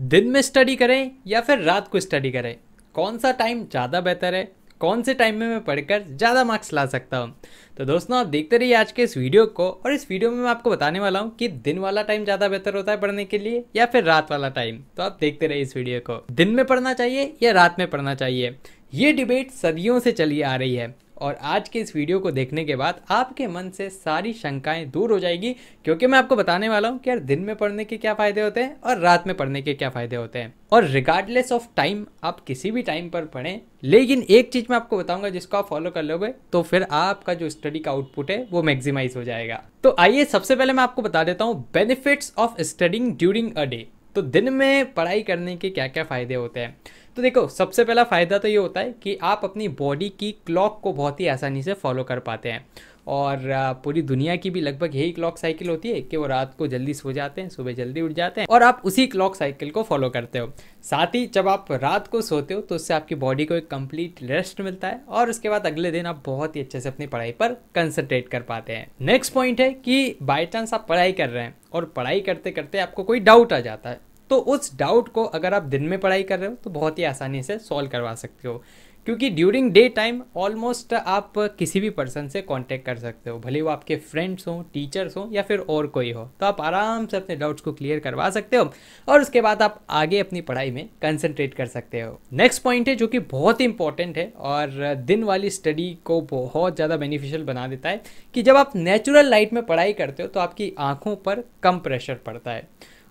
दिन में स्टडी करें या फिर रात को स्टडी करें? कौन सा टाइम ज़्यादा बेहतर है? कौन से टाइम में मैं पढ़कर ज़्यादा मार्क्स ला सकता हूँ? तो दोस्तों, आप देखते रहिए आज के इस वीडियो को और इस वीडियो में मैं आपको बताने वाला हूँ कि दिन वाला टाइम ज़्यादा बेहतर होता है पढ़ने के लिए या फिर रात वाला टाइम तो आप देखते रहिए इस वीडियो को। दिन में पढ़ना चाहिए या रात में पढ़ना चाहिए? ये डिबेट सदियों से चली आ रही है। और आज के इस वीडियो को देखने के बाद आपके मन से सारी शंकाएँ दूर हो जाएगी, क्योंकि मैं आपको बताने वाला हूँ कि यार दिन में पढ़ने के क्या फ़ायदे होते हैं और रात में पढ़ने के क्या फ़ायदे होते हैं। और रिगार्डलेस ऑफ़ टाइम आप किसी भी टाइम पर पढ़ें, लेकिन एक चीज़ मैं आपको बताऊँगा जिसको आप फॉलो कर लोगे तो फिर आपका जो स्टडी का आउटपुट है, वो मैक्सिमाइज हो जाएगा। तो आइए सबसे पहले मैं आपको बता देता हूँ benefits of studying during a day तो दिन में पढ़ाई करने के क्या क्या फ़ायदे होते हैं? तो देखो, सबसे पहला फ़ायदा तो ये होता है कि आप अपनी बॉडी की क्लॉक को बहुत ही आसानी से फॉलो कर पाते हैं। और पूरी दुनिया की भी लगभग यही क्लॉक साइकिल होती है कि वो रात को जल्दी सो जाते हैं, सुबह जल्दी उठ जाते हैं और आप उसी क्लॉक साइकिल को फॉलो करते हो। साथ ही जब आप रात को सोते हो तो उससे आपकी बॉडी को एक कंप्लीट रेस्ट मिलता है और उसके बाद अगले दिन आप बहुत ही अच्छे से अपनी पढ़ाई पर कंसनट्रेट कर पाते हैं। नेक्स्ट पॉइंट है कि बाई चांस आप पढ़ाई कर रहे हैं और पढ़ाई करते करते आपको कोई डाउट आ जाता है। तो उस डाउट को अगर आप दिन में पढ़ाई कर रहे हो तो बहुत ही आसानी से सॉल्व करवा सकते हो। क्योंकि ड्यूरिंग डे टाइम ऑलमोस्ट आप किसी भी पर्सन से कांटेक्ट कर सकते हो। भले वो आपके फ्रेंड्स हों टीचर्स हों, या फिर और कोई हो। तो आप आराम से अपने डाउट्स को क्लियर करवा सकते हो और उसके बाद आप आगे अपनी पढ़ाई में कंसंट्रेट कर सकते हो। नेक्स्ट पॉइंट है जो कि बहुत ही इंपॉर्टेंट है और दिन वाली स्टडी को बहुत ज़्यादा बेनिफिशियल बना देता है कि जब आप नेचुरल लाइट में पढ़ाई करते हो तो आपकी आँखों पर कम प्रेशर पड़ता है।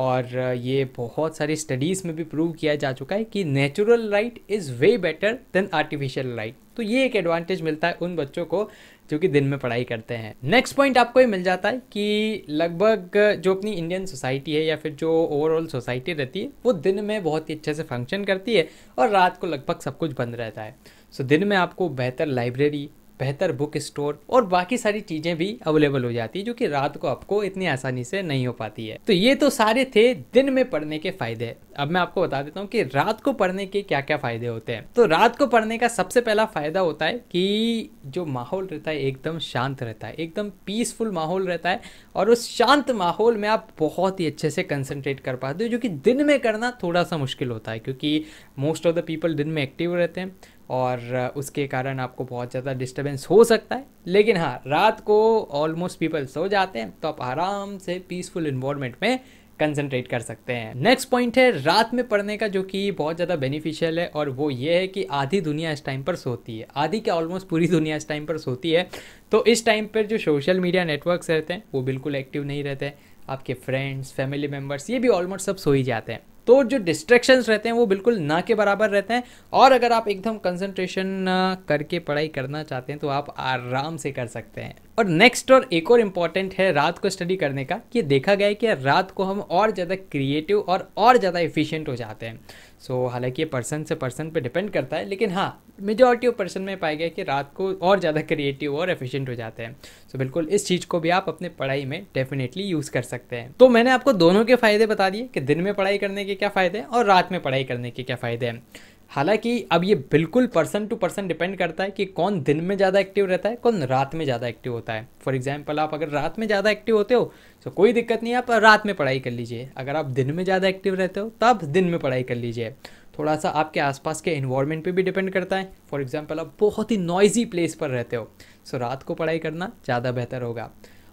और ये बहुत सारी स्टडीज़ में भी प्रूव किया जा चुका है कि natural light is way better than artificial light तो ये एक एडवांटेज मिलता है उन बच्चों को जो कि दिन में पढ़ाई करते हैं। नेक्स्ट पॉइंट आपको ये मिल जाता है कि लगभग जो अपनी इंडियन सोसाइटी है या फिर जो ओवरऑल सोसाइटी रहती है वो दिन में बहुत ही अच्छे से फ़ंक्शन करती है और रात को लगभग सब कुछ बंद रहता है। सो so, दिन में आपको बेहतर लाइब्रेरी बेहतर बुक स्टोर और बाकी सारी चीज़ें भी अवेलेबल हो जाती है, जो कि रात को आपको इतनी आसानी से नहीं हो पाती है। तो ये तो सारे थे दिन में पढ़ने के फ़ायदे। अब मैं आपको बता देता हूँ कि रात को पढ़ने के क्या क्या फ़ायदे होते हैं। तो रात को पढ़ने का सबसे पहला फ़ायदा होता है कि जो माहौल रहता है एकदम शांत रहता है, एकदम पीसफुल माहौल रहता है और उस शांत माहौल में आप बहुत ही अच्छे से कंसंट्रेट कर पाते हो, जो कि दिन में करना थोड़ा सा मुश्किल होता है, क्योंकि मोस्ट ऑफ़ द पीपल दिन में एक्टिव रहते हैं। और उसके कारण आपको बहुत ज़्यादा डिस्टर्बेंस हो सकता है। लेकिन हाँ रात को ऑलमोस्ट पीपल सो जाते हैं तो आप आराम से पीसफुल इन्वायरमेंट में कंसंट्रेट कर सकते हैं। नेक्स्ट पॉइंट है, रात में पढ़ने का, जो कि बहुत ज़्यादा बेनिफिशियल है, और वो ये है कि आधी दुनिया इस टाइम पर सोती है। आधी क्या ऑलमोस्ट पूरी दुनिया इस टाइम पर सोती है? तो इस टाइम पर जो सोशल मीडिया नेटवर्क्स रहते हैं, वो बिल्कुल एक्टिव नहीं रहते। आपके फ्रेंड्स फैमिली मेंबर्स ये भी ऑलमोस्ट सब सो ही जाते हैं। तो जो डिस्ट्रैक्शंस रहते हैं, वो बिल्कुल ना के बराबर रहते हैं। और अगर आप एकदम कंसंट्रेशन करके पढ़ाई करना चाहते हैं तो आप आराम से कर सकते हैं। और नेक्स्ट और एक और इंपॉर्टेंट है रात को स्टडी करने का कि देखा गया है कि रात को हम और ज़्यादा क्रिएटिव और और ज़्यादा इफिशियंट हो जाते हैं। सो so, हालाँकि ये पर्सन से पर्सन पे डिपेंड करता है लेकिन हाँ मेजॉरिटी ऑफ़ पर्सन में पाया गया कि रात को और ज़्यादा क्रिएटिव और एफिशिएंट हो जाते हैं। सो so, बिल्कुल इस चीज़ को भी आप अपने पढ़ाई में डेफिनेटली यूज़ कर सकते हैं। तो मैंने आपको दोनों के फ़ायदे बता दिए कि दिन में पढ़ाई करने के क्या फ़ायदे हैं और रात में पढ़ाई करने के क्या फ़ायदे हैं। हालाँकि अब ये बिल्कुल पर्सन टू पर्सन डिपेंड करता है कि कौन दिन में ज़्यादा एक्टिव रहता है, कौन रात में ज़्यादा एक्टिव होता है। फॉर एग्ज़ाम्पल आप अगर रात में ज़्यादा एक्टिव होते हो तो कोई दिक्कत नहीं है, आप रात में पढ़ाई कर लीजिए। अगर आप दिन में ज़्यादा एक्टिव रहते हो तब दिन में पढ़ाई कर लीजिए। थोड़ा सा आपके आसपास के इन्वायरमेंट पे भी डिपेंड करता है। फॉर एग्जांपल आप बहुत ही नॉइजी प्लेस पर रहते हो सो रात को पढ़ाई करना ज़्यादा बेहतर होगा।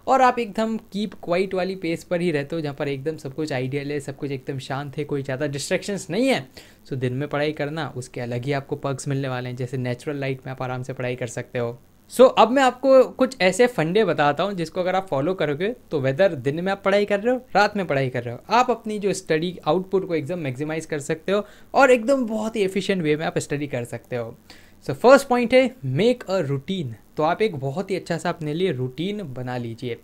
और आप एकदम कीप क्वाइट वाली पेस पर ही रहते हो जहाँ पर एकदम सब कुछ आइडियल है सब कुछ एकदम शांत है कोई ज़्यादा डिस्ट्रैक्शंस नहीं है। सो दिन में पढ़ाई करना उसके अलग ही आपको पग्स मिलने वाले हैं जैसे नेचुरल लाइट में आप आराम से पढ़ाई कर सकते हो। सो so, अब मैं आपको कुछ ऐसे फंडे बताता हूँ जिसको अगर आप फॉलो करोगे तो वेदर दिन में आप पढ़ाई कर रहे हो रात में पढ़ाई कर रहे हो। आप अपनी जो स्टडी आउटपुट को एकदम मैक्सिमाइज कर सकते हो और एकदम बहुत ही एफिशिएंट वे में आप स्टडी कर सकते हो। सो फ़र्स्ट पॉइंट है मेक अ रूटीन तो आप एक बहुत ही अच्छा सा अपने लिए रूटीन बना लीजिए।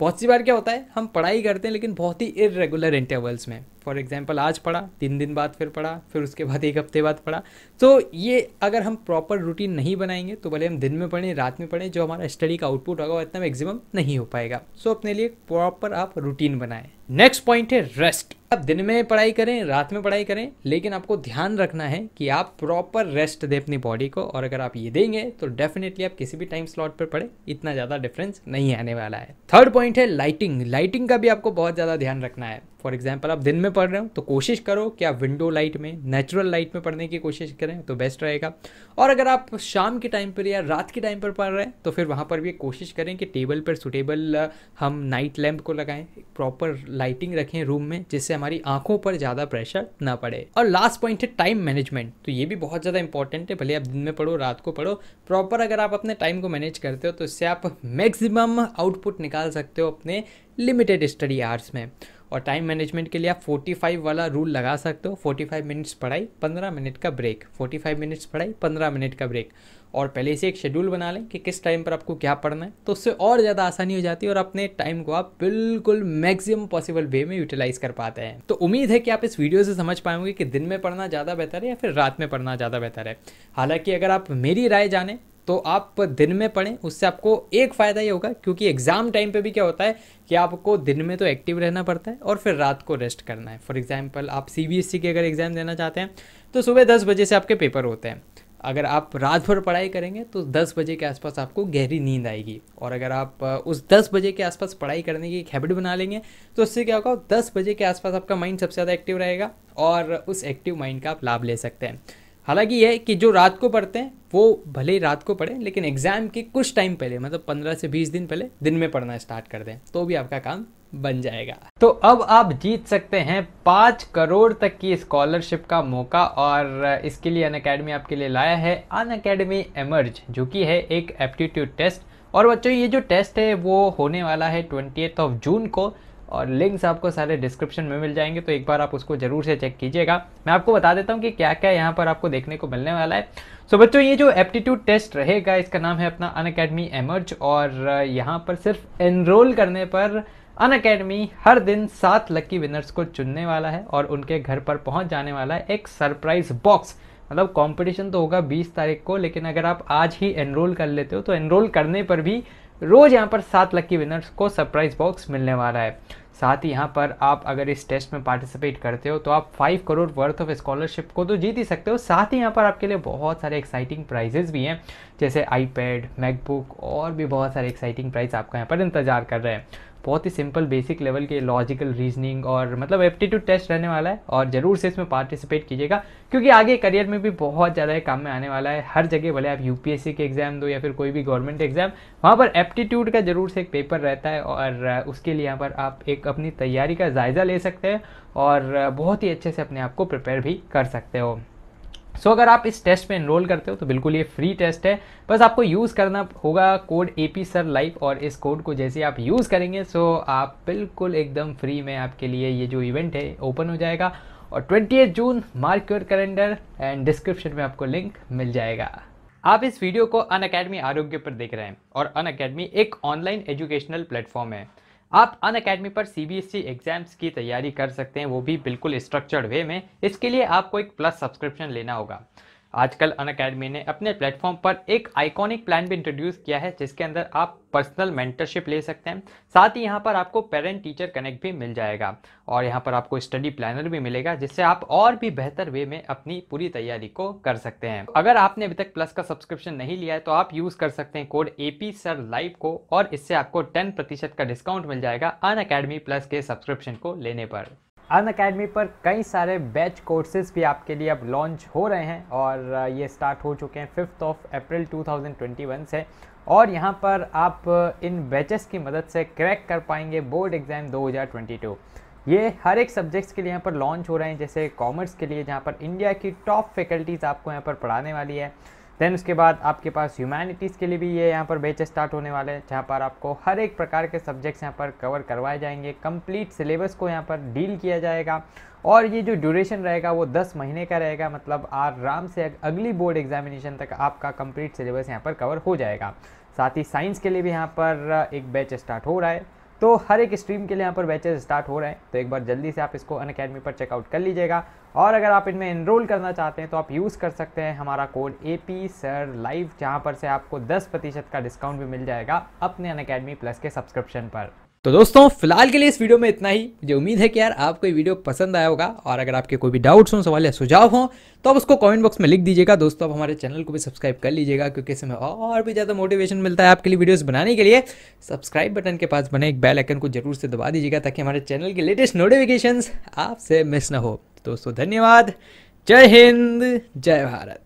बहुत सी बार क्या होता है हम पढ़ाई करते हैं लेकिन बहुत ही इरेगुलर इंटरवल्स में। फॉर एग्ज़ाम्पल आज पढ़ा तीन दिन बाद फिर पढ़ा फिर उसके बाद एक हफ़्ते बाद पढ़ा। तो ये अगर हम प्रॉपर रूटीन नहीं बनाएँगे तो भले हम दिन में पढ़ें रात में पढ़ें जो हमारा स्टडी का आउटपुट होगा वो इतना मैक्सिमम नहीं हो पाएगा। सो so, अपने लिए प्रॉपर आप रूटीन बनाएँ। नेक्स्ट पॉइंट है रेस्ट आप दिन में पढ़ाई करें, रात में पढ़ाई करें, लेकिन आपको ध्यान रखना है कि आप प्रॉपर रेस्ट दें अपनी बॉडी को और अगर आप ये देंगे तो डेफिनेटली आप किसी भी टाइम स्लॉट पर पढ़े, इतना ज़्यादा डिफरेंस नहीं आने वाला है। थर्ड पॉइंट है लाइटिंग लाइटिंग का भी आपको बहुत ज़्यादा ध्यान रखना है। फॉर एग्ज़ाम्पल आप दिन में पढ़ रहे हो तो कोशिश करो कि आप विंडो लाइट में नेचुरल लाइट में पढ़ने की कोशिश करें तो बेस्ट रहेगा। और अगर आप शाम के टाइम पर या रात के टाइम पर पढ़ रहे हैं तो फिर वहाँ पर भी कोशिश करें कि टेबल पर सुटेबल हम नाइट लैम्प को लगाएँ प्रॉपर लाइटिंग रखें रूम में, जिससे हमारी आँखों पर ज़्यादा प्रेशर ना पड़े। और लास्ट पॉइंट है टाइम मैनेजमेंट तो ये भी बहुत ज़्यादा इंपॉर्टेंट है, भले आप दिन में पढ़ो, रात को पढ़ो। प्रॉपर अगर आप अपने टाइम को मैनेज करते हो तो इससे आप मैक्सिमम आउटपुट निकाल सकते हो अपने लिमिटेड स्टडी आवर्स में। और टाइम मैनेजमेंट के लिए आप 45 वाला रूल लगा सकते हो। 45 मिनट्स पढ़ाई 15 मिनट का ब्रेक 45 मिनट्स पढ़ाई 15 मिनट का ब्रेक और पहले से एक शेड्यूल बना लें कि किस टाइम पर आपको क्या पढ़ना है तो उससे और ज़्यादा आसानी हो जाती है और अपने टाइम को आप बिल्कुल मैक्सिमम पॉसिबल वे में यूटिलाइज कर पाते हैं। तो उम्मीद है कि आप इस वीडियो से समझ पाएँगे कि दिन में पढ़ना ज़्यादा बेहतर है या फिर रात में पढ़ना ज़्यादा बेहतर है। हालाँकि अगर आप मेरी राय जाने तो आप दिन में पढ़ें, उससे आपको एक फ़ायदा ही होगा, क्योंकि एग्ज़ाम टाइम पे भी क्या होता है कि आपको दिन में तो एक्टिव रहना पड़ता है और फिर रात को रेस्ट करना है। फॉर एग्ज़ाम्पल आप सी e के अगर एग्ज़ाम देना चाहते हैं तो सुबह दस बजे से आपके पेपर होते हैं। अगर आप रात भर पढ़ाई करेंगे तो 10 बजे के आसपास आपको गहरी नींद आएगी। और अगर आप उस 10 बजे के आसपास पढ़ाई करने की एक हैबिट बना लेंगे तो उससे क्या होगा 10 बजे के आसपास आपका माइंड सबसे ज़्यादा एक्टिव रहेगा और उस एक्टिव माइंड का आप लाभ ले सकते हैं। हालाँकि यह कि जो रात को पढ़ते हैं, वो भले ही रात को पढ़ें, लेकिन एग्ज़ाम के कुछ टाइम पहले मतलब पंद्रह से बीस दिन पहले, दिन में पढ़ना स्टार्ट कर दें तो भी आपका काम बन जाएगा। तो अब आप जीत सकते हैं पाँच करोड़ तक की स्कॉलरशिप का मौका, और इसके लिए अन अकेडमी आपके लिए लाया है। अन अकेडमी एमर्ज जो कि है एक एप्टीट्यूड टेस्ट और बच्चों, ये जो टेस्ट है, वो होने वाला है ट्वेंटी ऑफ़ जून को और लिंक्स आपको सारे डिस्क्रिप्शन में मिल जाएँगे तो एक बार आप उसको ज़रूर से चेक कीजिएगा। मैं आपको बता देता हूँ कि क्या क्या यहाँ पर आपको देखने को मिलने वाला है। सो so, बच्चों ये जो एप्टीट्यूड टेस्ट रहेगा इसका नाम है अपना अन अकेडमी एमर्ज और यहाँ पर सिर्फ़ एनरोल करने पर अन अकेडमी हर दिन सात लक्की विनर्स को चुनने वाला है और उनके घर पर पहुँच जाने वाला है एक सरप्राइज़ बॉक्स मतलब कंपटीशन तो होगा 20 तारीख को लेकिन अगर आप आज ही एनरोल कर लेते हो तो एनरोल करने पर भी रोज यहाँ पर सात लकी विनर्स को सरप्राइज़ बॉक्स मिलने वाला है। साथ ही यहाँ पर आप अगर इस टेस्ट में पार्टिसिपेट करते हो तो आप five crore worth of scholarship को तो जीत ही सकते हो। साथ ही यहाँ पर आपके लिए बहुत सारे एक्साइटिंग प्राइजेज़ भी हैं, जैसे आईपैड मैकबुक और भी बहुत सारे एक्साइटिंग प्राइज आपका यहाँ पर इंतज़ार कर रहे हैं। बहुत ही सिंपल बेसिक लेवल के लॉजिकल रीजनिंग और मतलब एप्टीट्यूड टेस्ट रहने वाला है और ज़रूर से इसमें पार्टिसिपेट कीजिएगा, क्योंकि आगे करियर में भी बहुत ज़्यादा काम में आने वाला है। हर जगह भले आप यूपीएससी के एग्ज़ाम दो या फिर कोई भी गवर्नमेंट एग्ज़ाम वहाँ पर एप्टीट्यूड का ज़रूर से एक पेपर रहता है और उसके लिए यहाँ पर आप एक अपनी तैयारी का जायज़ा ले सकते हैं और बहुत ही अच्छे से अपने आप को प्रिपेयर भी कर सकते हो। सो so, अगर आप इस टेस्ट में एनरोल करते हो तो बिल्कुल ये फ्री टेस्ट है। बस आपको यूज़ करना होगा code A P sir live और इस कोड को जैसे आप यूज़ करेंगे सो आप बिल्कुल एकदम फ्री में आपके लिए ये जो इवेंट है ओपन हो जाएगा। और twenty June mark your calendar and description में आपको लिंक मिल जाएगा। आप इस वीडियो को अन अकेडमी आरोग्य पर देख रहे हैं और अन अकेडमी एक ऑनलाइन एजुकेशनल प्लेटफॉर्म है। आप अन अकेडमी पर सीबीएसई एग्ज़ाम्स की तैयारी कर सकते हैं, वो भी बिल्कुल स्ट्रक्चर्ड वे में। इसके लिए आपको एक प्लस सब्सक्रिप्शन लेना होगा। आजकल अन अकेडमी ने अपने प्लेटफॉर्म पर एक आइकॉनिक प्लान भी इंट्रोड्यूस किया है, जिसके अंदर आप पर्सनल मेंटरशिप ले सकते हैं। साथ ही यहाँ पर आपको पेरेंट टीचर कनेक्ट भी मिल जाएगा और यहाँ पर आपको स्टडी प्लानर भी मिलेगा, जिससे आप और भी बेहतर वे में अपनी पूरी तैयारी को कर सकते हैं। अगर आपने अभी तक प्लस का सब्सक्रिप्शन नहीं लिया है तो आप यूज़ कर सकते हैं code A P sir live को और इससे आपको टेन प्रतिशत का डिस्काउंट मिल जाएगा अन अकेडमी प्लस के सब्सक्रिप्शन को लेने पर। अन अकेडमी पर कई सारे बैच कोर्सेज भी आपके लिए अब लॉन्च हो रहे हैं और ये स्टार्ट हो चुके हैं फिफ्थ ऑफ़ अप्रैल 2021 से। और यहाँ पर आप इन बैचेस की मदद से क्रैक कर पाएँगे बोर्ड एग्ज़ाम 2022 ये हर एक सब्जेक्ट्स के लिए यहाँ पर लॉन्च हो रहे हैं, जैसे कॉमर्स के लिए, जहाँ पर इंडिया की टॉप फैकल्टीज़ आपको यहाँ पर पढ़ाने वाली है। देन उसके बाद आपके पास ह्यूमैनिटीज़ के लिए भी ये यहाँ पर बैच स्टार्ट होने वाले हैं, जहाँ पर आपको हर एक प्रकार के सब्जेक्ट्स यहाँ पर कवर करवाए जाएँगे। कंप्लीट सिलेबस को यहाँ पर डील किया जाएगा और ये जो ड्यूरेशन रहेगा वो 10 महीने का रहेगा मतलब आराम से अगली बोर्ड एग्जामिनेशन तक आपका कंप्लीट सिलेबस यहाँ पर कवर हो जाएगा। साथ ही साइंस के लिए भी यहाँ पर एक बैच स्टार्ट हो रहा है। तो हर एक स्ट्रीम के लिए यहाँ पर बैचेज स्टार्ट हो रहे हैं। तो एक बार जल्दी से आप इसको अन अकेडमी पर चेकआउट कर लीजिएगा। और अगर आप इनमें इनरोल करना चाहते हैं तो आप यूज़ कर सकते हैं हमारा code A P sir live जहाँ पर से आपको 10 प्रतिशत का डिस्काउंट भी मिल जाएगा अपने अन अकेडमी प्लस के सब्सक्रिप्शन पर। तो दोस्तों, फ़िलहाल के लिए इस वीडियो में इतना ही। मुझे उम्मीद है कि यार आपको ये वीडियो पसंद आया होगा, और अगर आपके कोई भी डाउट्स हों, सवाल या सुझाव हों तो आप उसको कमेंट बॉक्स में लिख दीजिएगा। दोस्तों, आप हमारे चैनल को भी सब्सक्राइब कर लीजिएगा, क्योंकि इसमें और भी ज़्यादा मोटिवेशन मिलता है आपके लिए वीडियोस बनाने के लिए। सब्सक्राइब बटन के पास बने एक बेल आइकन को ज़रूर से दबा दीजिएगा, ताकि हमारे चैनल के लेटेस्ट नोटिफिकेशन आपसे मिस ना हो। दोस्तों, धन्यवाद। जय हिंद, जय भारत।